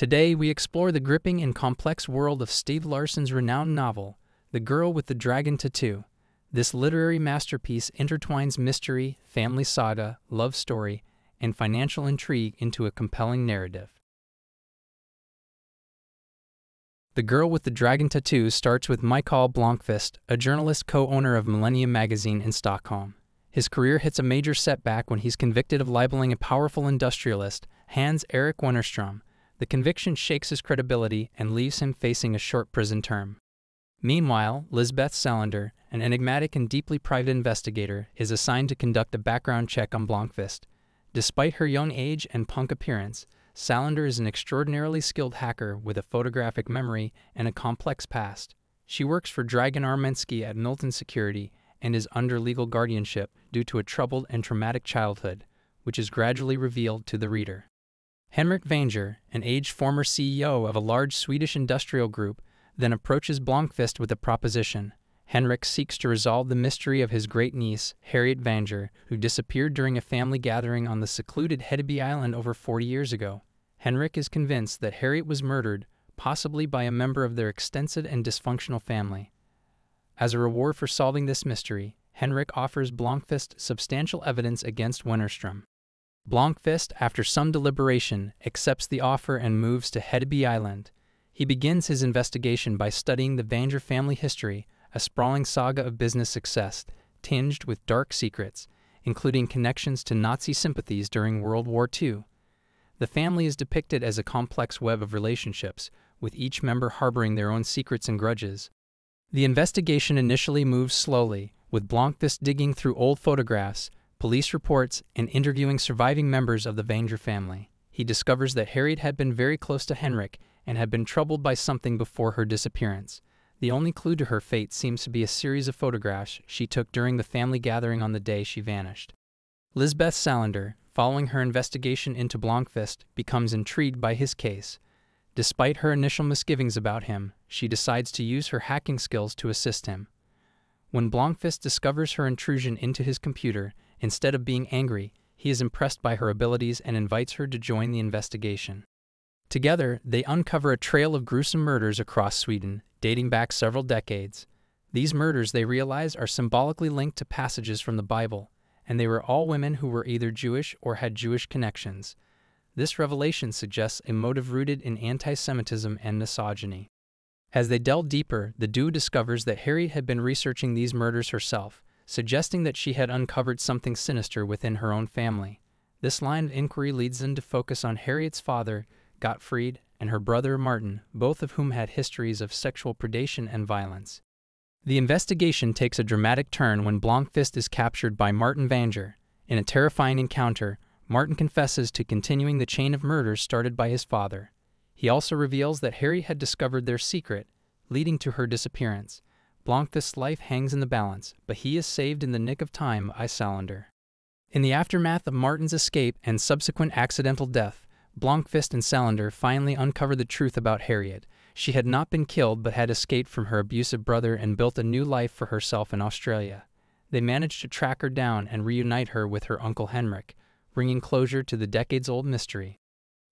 Today, we explore the gripping and complex world of Stieg Larsson's renowned novel, The Girl with the Dragon Tattoo. This literary masterpiece intertwines mystery, family saga, love story, and financial intrigue into a compelling narrative. The Girl with the Dragon Tattoo starts with Mikael Blomkvist, a journalist co owner of Millennium magazine in Stockholm. His career hits a major setback when he's convicted of libeling a powerful industrialist, Hans Erik Wennerstrom. The conviction shakes his credibility and leaves him facing a short prison term. Meanwhile, Lisbeth Salander, an enigmatic and deeply private investigator, is assigned to conduct a background check on Blomkvist. Despite her young age and punk appearance, Salander is an extraordinarily skilled hacker with a photographic memory and a complex past. She works for Dragan Armansky at Milton Security and is under legal guardianship due to a troubled and traumatic childhood, which is gradually revealed to the reader. Henrik Vanger, an aged former CEO of a large Swedish industrial group, then approaches Blomkvist with a proposition. Henrik seeks to resolve the mystery of his great niece, Harriet Vanger, who disappeared during a family gathering on the secluded Hedeby Island over 40 years ago. Henrik is convinced that Harriet was murdered, possibly by a member of their extensive and dysfunctional family. As a reward for solving this mystery, Henrik offers Blomkvist substantial evidence against Wennerstrom. Blomkvist, after some deliberation, accepts the offer and moves to Hedeby Island. He begins his investigation by studying the Vanger family history, a sprawling saga of business success, tinged with dark secrets, including connections to Nazi sympathies during World War II. The family is depicted as a complex web of relationships, with each member harboring their own secrets and grudges. The investigation initially moves slowly, with Blomkvist digging through old photographs, police reports, and interviewing surviving members of the Vanger family. He discovers that Harriet had been very close to Henrik and had been troubled by something before her disappearance. The only clue to her fate seems to be a series of photographs she took during the family gathering on the day she vanished. Lisbeth Salander, following her investigation into Blomkvist, becomes intrigued by his case. Despite her initial misgivings about him, she decides to use her hacking skills to assist him. When Blomkvist discovers her intrusion into his computer, instead of being angry, he is impressed by her abilities and invites her to join the investigation. Together, they uncover a trail of gruesome murders across Sweden dating back several decades. These murders, they realize, are symbolically linked to passages from the Bible, and they were all women who were either Jewish or had Jewish connections. This revelation suggests a motive rooted in anti Semitism and misogyny. As they delve deeper, the duo discovers that Harriet had been researching these murders herself, suggesting that she had uncovered something sinister within her own family. This line of inquiry leads them to focus on Harriet's father, Gottfried, and her brother Martin, both of whom had histories of sexual predation and violence. The investigation takes a dramatic turn when Blomkvist is captured by Martin Vanger. In a terrifying encounter, Martin confesses to continuing the chain of murders started by his father. He also reveals that Harry had discovered their secret, leading to her disappearance. Blomkvist's life hangs in the balance, but he is saved in the nick of time by Salander. In the aftermath of Martin's escape and subsequent accidental death, Blomkvist and Salander finally uncover the truth about Harriet. She had not been killed but had escaped from her abusive brother and built a new life for herself in Australia. They manage to track her down and reunite her with her uncle Henrik, bringing closure to the decades old mystery.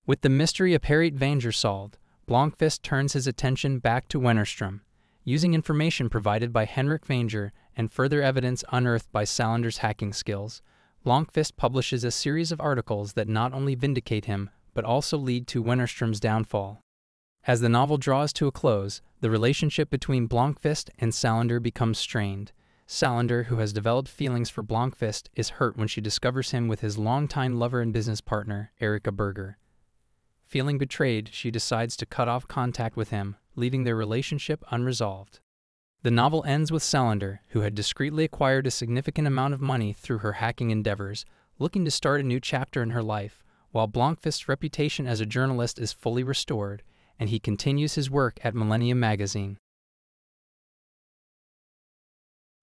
With the mystery of Harriet Vanger solved, Blomkvist turns his attention back to Wennerstrom. Using information provided by Henrik Vanger and further evidence unearthed by Salander's hacking skills, Blomkvist publishes a series of articles that not only vindicate him, but also lead to Wennerstrom's downfall. As the novel draws to a close, the relationship between Blomkvist and Salander becomes strained. Salander, who has developed feelings for Blomkvist, is hurt when she discovers him with his longtime lover and business partner, Erika Berger. Feeling betrayed, she decides to cut off contact with him, leaving their relationship unresolved. The novel ends with Salander, who had discreetly acquired a significant amount of money through her hacking endeavors, looking to start a new chapter in her life, while Blomkvist's reputation as a journalist is fully restored, and he continues his work at Millennium magazine.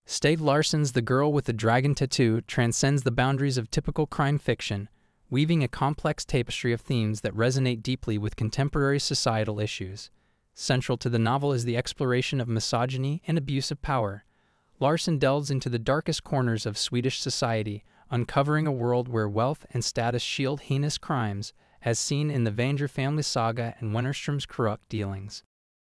Stieg Larsson's The Girl with the Dragon Tattoo transcends the boundaries of typical crime fiction, weaving a complex tapestry of themes that resonate deeply with contemporary societal issues. Central to the novel is the exploration of misogyny and abuse of power. Larsson delves into the darkest corners of Swedish society, uncovering a world where wealth and status shield heinous crimes as seen in the Vanger family saga and Wennerstrom's corrupt dealings.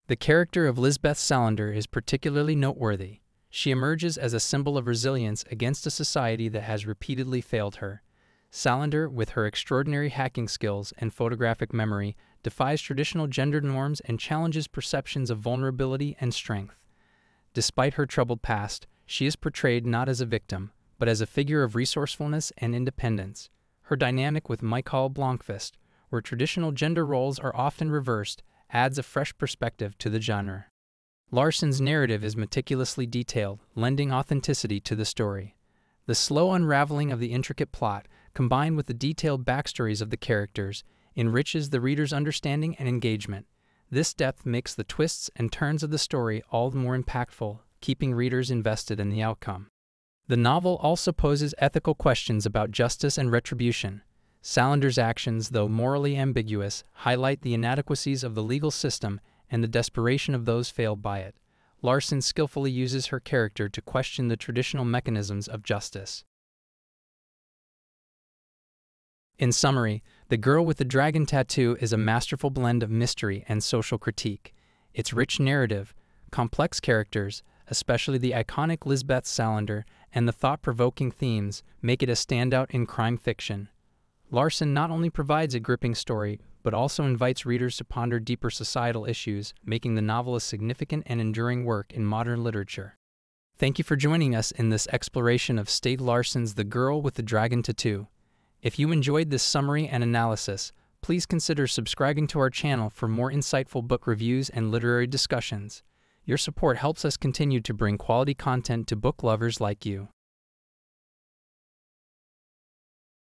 The character of Lisbeth Salander is particularly noteworthy. She emerges as a symbol of resilience against a society that has repeatedly failed her. Salander, with her extraordinary hacking skills and photographic memory, defies traditional gender norms and challenges perceptions of vulnerability and strength. Despite her troubled past, she is portrayed not as a victim, but as a figure of resourcefulness and independence. Her dynamic with Mikael Blomkvist, where traditional gender roles are often reversed, adds a fresh perspective to the genre. Larsson's narrative is meticulously detailed, lending authenticity to the story. The slow unraveling of the intricate plot, combined with the detailed backstories of the characters, enriches the reader's understanding and engagement. This depth makes the twists and turns of the story all the more impactful, keeping readers invested in the outcome. The novel also poses ethical questions about justice and retribution. Salander's actions, though morally ambiguous, highlight the inadequacies of the legal system and the desperation of those failed by it. Larsson skillfully uses her character to question the traditional mechanisms of justice. In summary, The Girl with the Dragon Tattoo is a masterful blend of mystery and social critique. Its rich narrative, complex characters, especially the iconic Lisbeth Salander, and the thought provoking themes make it a standout in crime fiction. Larsson not only provides a gripping story, but also invites readers to ponder deeper societal issues, making the novel a significant and enduring work in modern literature. Thank you for joining us in this exploration of Stieg Larsson's The Girl with the Dragon Tattoo. If you enjoyed this summary and analysis, please consider subscribing to our channel for more insightful book reviews and literary discussions. Your support helps us continue to bring quality content to book lovers like you.